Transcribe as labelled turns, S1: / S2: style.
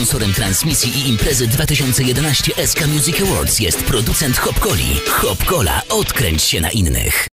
S1: Sponsorem transmisji i imprezy 2011 SK Music Awards jest producent Hopcoli. Hopcola, odkręć się na innych.